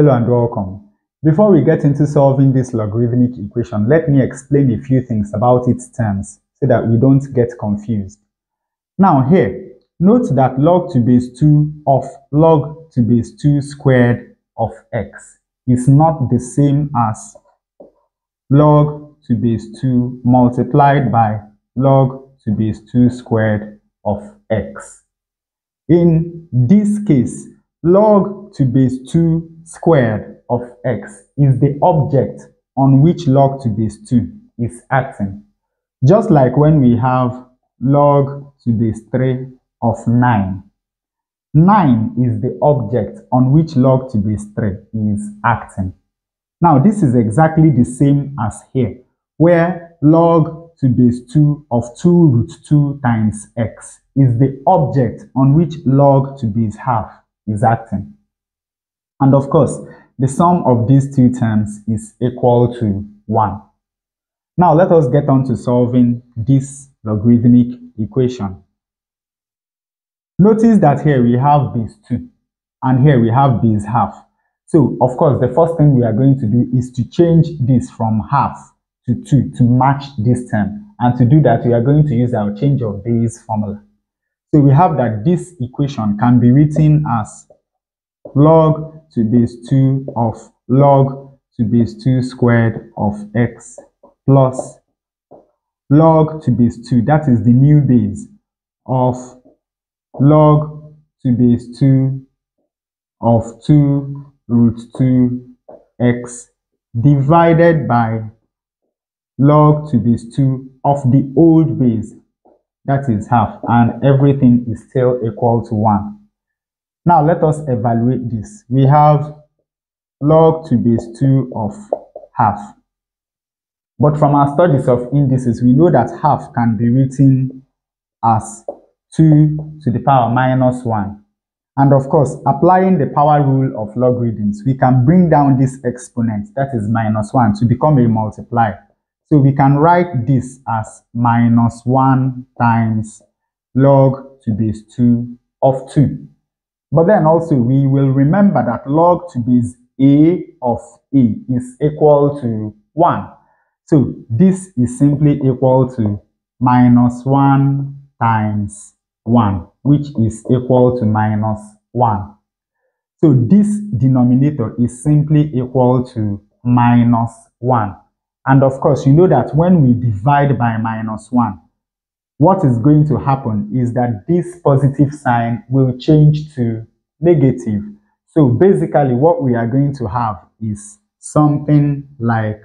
Hello and welcome. Before we get into solving this logarithmic equation, let me explain a few things about its terms so that we don't get confused. Now here, note that log to base 2 of log to base 2 squared of x is not the same as log to base 2 multiplied by log to base 2 squared of x. In this case, log to base 2 squared of x is the object on which log to base 2 is acting. Just like when we have log to base 3 of 9. 9 is the object on which log to base 3 is acting. Now, this is exactly the same as here, where log to base 2 of 2 root 2 times x is the object on which log to base half is acting. And of course, the sum of these two terms is equal to 1. Now let us get on to solving this logarithmic equation. Notice that here we have base 2 and here we have base half. So of course the first thing we are going to do is to change this from half to 2 to match this term. And to do that we are going to use our change of base formula. So we have that this equation can be written as log to base 2 of log to base 2 squared of x plus log to base 2, that is the new base, of log to base 2 of 2 root 2 x divided by log to base 2 of the old base that is half and everything is still equal to 1. Now let us evaluate this. We have log to base 2 of half. But from our studies of indices, we know that half can be written as 2 to the power minus 1. And of course, applying the power rule of logarithms, we can bring down this exponent, that is minus 1, to become a multiplier. So we can write this as minus 1 times log to base 2 of 2. But then also we will remember that log to base a of a is equal to 1. So this is simply equal to minus 1 times 1, which is equal to minus 1. So this denominator is simply equal to minus 1. And of course, you know that when we divide by minus 1, what is going to happen is that this positive sign will change to negative. So basically what we are going to have is something like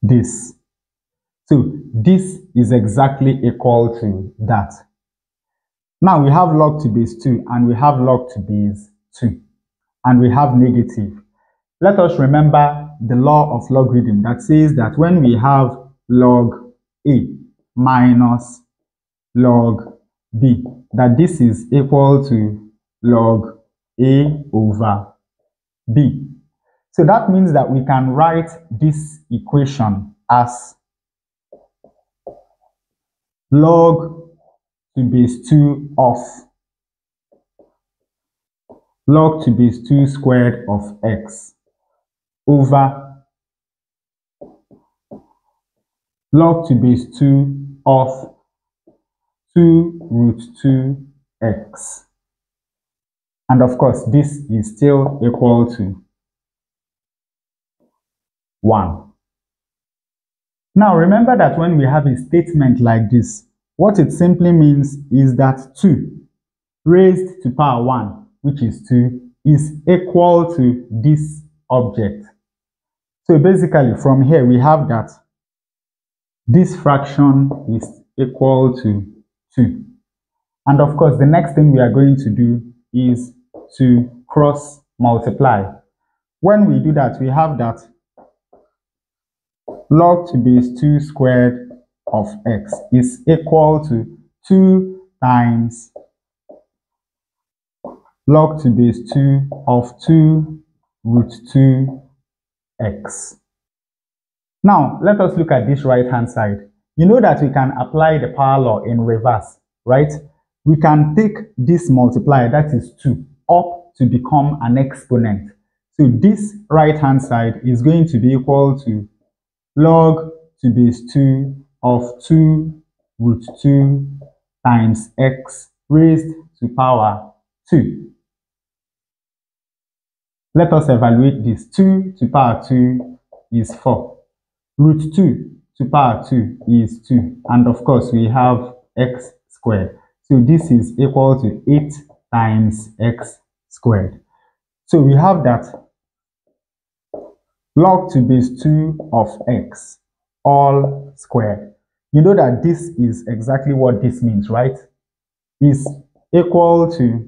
this. So this is exactly equal to that. Now we have log to base 2 and we have log to base 2 and we have negative. Let us remember the law of logarithm that says that when we have log a minus log b, that this is equal to log a over b. So that means that we can write this equation as log to base 2 of log to base 2 squared of x over log to base 2 of 2 root 2x. And of course, this is still equal to 1. Now remember that when we have a statement like this, what it simply means is that 2 raised to power 1 which is 2, is equal to this object. So basically from here we have that this fraction is equal to 2. And of course the next thing we are going to do is to cross multiply. When we do that we have that log to base 2 squared of x is equal to 2 times log to base 2 of 2 root 2 x. Now, let us look at this right hand side. You know that we can apply the power law in reverse, right? we can take this multiplier, that is 2, up to become an exponent. So this right hand side is going to be equal to log to base 2 of 2 root 2 times x raised to power 2. Let us evaluate this. 2 to power 2 is 4. Root 2 to power 2 is 2. And of course, we have x squared. So this is equal to 8 times x squared. So we have that log to base 2 of x all squared. You know that this is exactly what this means, right? Is equal to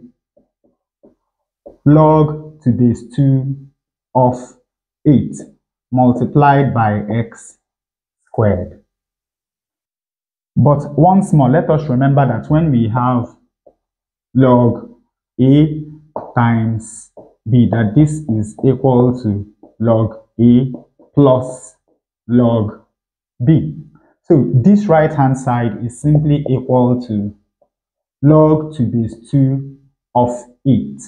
log to base 2 of 8 multiplied by x squared. But once more, let us remember that when we have log a times b, that this is equal to log a plus log b. So this right hand side is simply equal to log to base 2 of 8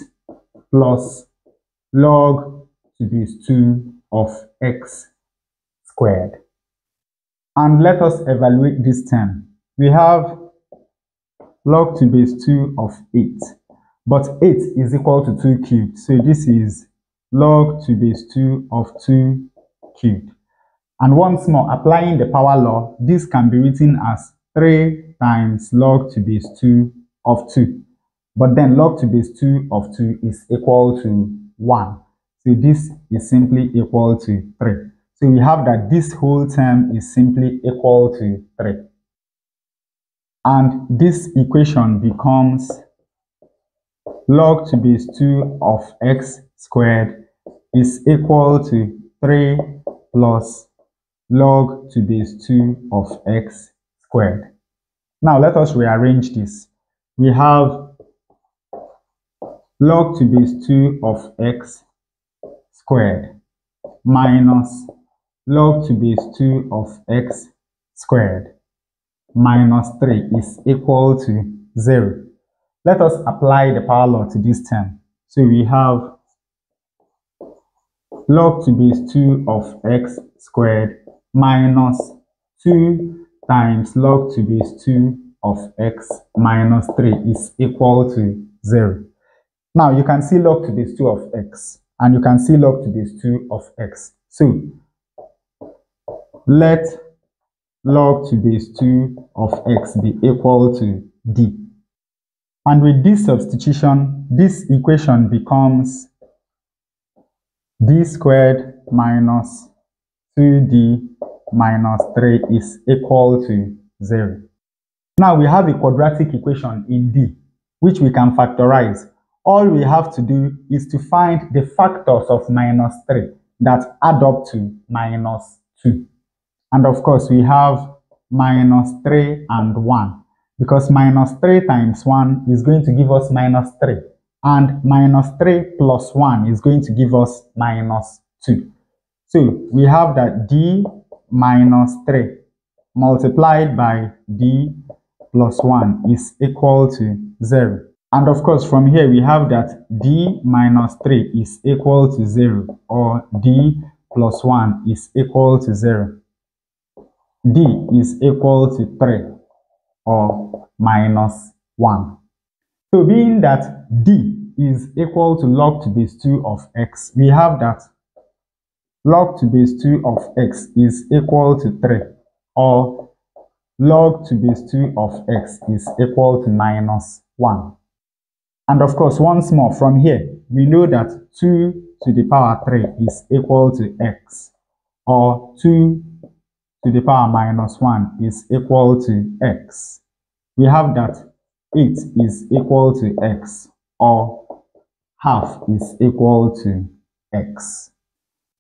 plus log to base 2 of x squared. And let us evaluate this term. We have log to base 2 of 8. But 8 is equal to 2 cubed. So this is log to base 2 of 2 cubed. And once more, applying the power law, this can be written as 3 times log to base 2 of 2. But then log to base 2 of 2 is equal to 1. So this is simply equal to 3. So we have that this whole term is simply equal to 3. And this equation becomes log to base 2 of x squared is equal to 3 plus log to base 2 of x squared. Now let us rearrange this. We have log to base 2 of x squared minus log to base 2 of x squared minus 3 is equal to 0. Let us apply the power law to this term. So we have log to base 2 of x squared minus 2 times log to base 2 of x minus 3 is equal to 0. Now you can see log to base 2 of x and you can see log to base 2 of x. So let log to base 2 of x be equal to d. And with this substitution, this equation becomes d squared minus 2d minus 3 is equal to 0. Now we have a quadratic equation in d, which we can factorize. All we have to do is to find the factors of minus 3 that add up to minus 2. And of course, we have minus 3 and 1 because minus 3 times 1 is going to give us minus 3 and minus 3 plus 1 is going to give us minus 2. So we have that d minus 3 multiplied by d plus 1 is equal to 0. And of course, from here we have that d minus 3 is equal to 0 or d plus 1 is equal to 0 d is equal to 3 or minus 1. So being that d is equal to log to base 2 of x, we have that log to base 2 of x is equal to 3 or log to base 2 of x is equal to minus 1. And of course, once more from here, we know that 2 to the power 3 is equal to x or 2 to the power minus 1 is equal to x. We have that 8 is equal to x or half is equal to x.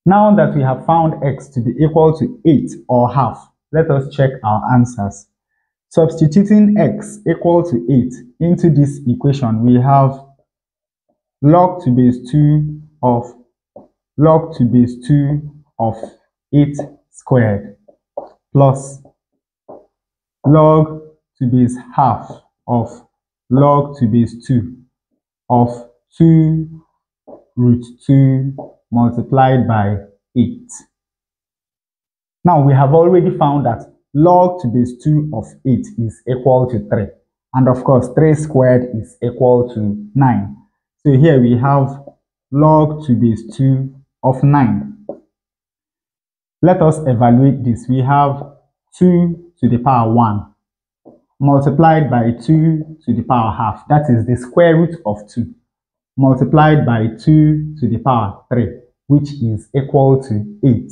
Now that we have found x to be equal to 8 or half, let us check our answers. Substituting x equal to 8 into this equation, we have log to base 2 of log to base 2 of 8 squared plus log to base half of log to base 2 of 2 root 2 multiplied by 8. Now we have already found that log to base 2 of 8 is equal to 3. And of course, 3 squared is equal to 9. So here we have log to base 2 of 9. Let us evaluate this. We have 2 to the power 1 multiplied by 2 to the power half. That is the square root of 2 multiplied by 2 to the power 3, which is equal to 8.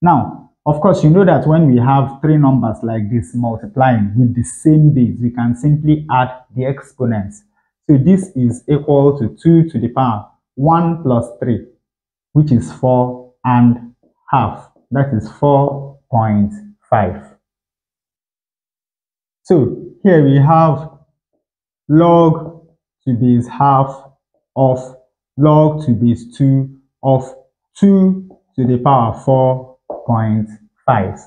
Now, of course, you know that when we have three numbers like this multiplying with the same base, we can simply add the exponents. So this is equal to 2 to the power 1 plus 3, which is 4 and half. That is 4.5. So here we have log to base half of log to base 2 of 2 to the power 4.5.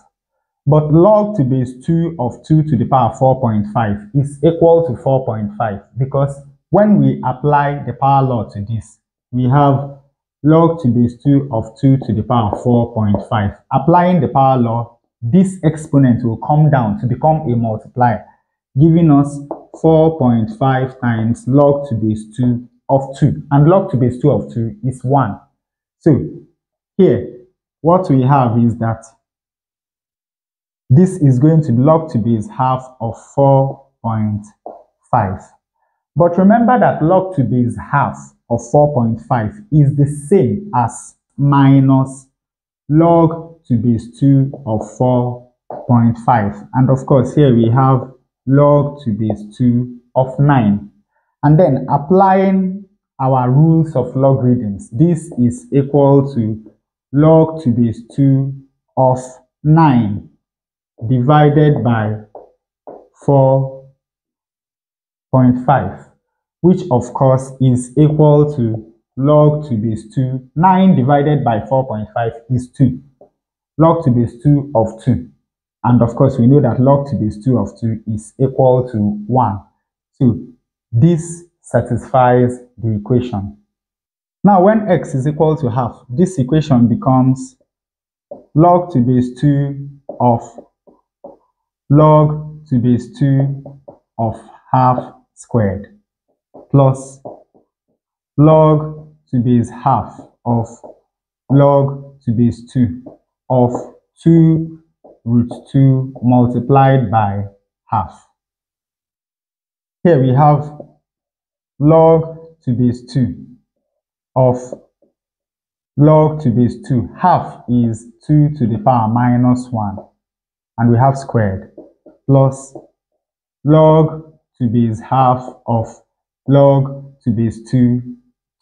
But log to base 2 of 2 to the power 4.5 is equal to 4.5 because when we apply the power law to this, we have log to base 2 of 2 to the power 4.5. Applying the power law, this exponent will come down to become a multiplier, giving us 4.5 times log to base 2 of 2. And log to base 2 of 2 is 1. So here, what we have is that this is going to log to base half of 4.5. But remember that log to base half of 4.5 is the same as minus log to base 2 of 4.5. And of course, here we have log to base 2 of 9. And then applying our rules of logarithms, this is equal to log to base 2 of 9 divided by 4.5, which of course is equal to log to base 2. 9 divided by 4.5 is 2 log to base 2 of 2. And of course, we know that log to base 2 of 2 is equal to 1. So this satisfies the equation. Now, when x is equal to half, this equation becomes log to base 2 of log to base 2 of half squared plus log to base half of log to base 2 of 2 root 2 multiplied by half. Here we have log to base 2 of log to base 2. Half is 2 to the power minus 1 and we have squared plus log to base half of log to base 2.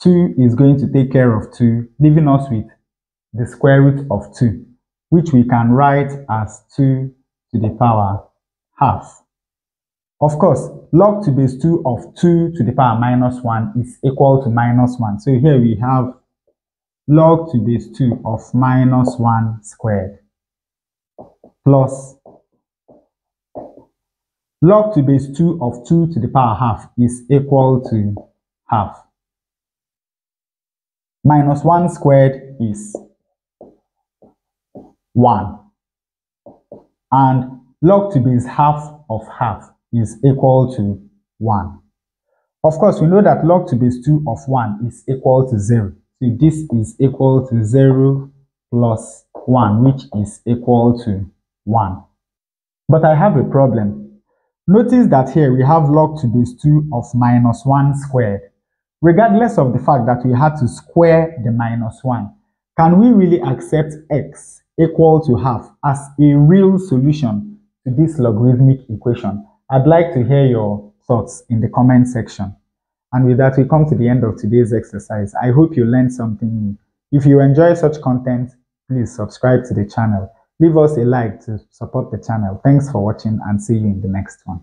2 is going to take care of 2, leaving us with the square root of 2 which we can write as 2 to the power half. Of course, log to base 2 of 2 to the power minus 1 is equal to minus 1. So here we have log to base 2 of minus 1 squared plus log to base 2 of 2 to the power half is equal to half. Minus 1 squared is 1. And log to base half of half is equal to 1. Of course, we know that log to base 2 of 1 is equal to 0. So this is equal to 0 plus 1, which is equal to 1. But I have a problem. Notice that here we have log to base 2 of minus 1 squared. Regardless of the fact that we had to square the minus 1, can we really accept x equal to half as a real solution to this logarithmic equation? I'd like to hear your thoughts in the comment section. And with that, we come to the end of today's exercise. I hope you learned something new. If you enjoy such content, please subscribe to the channel. Leave us a like to support the channel. Thanks for watching and see you in the next one.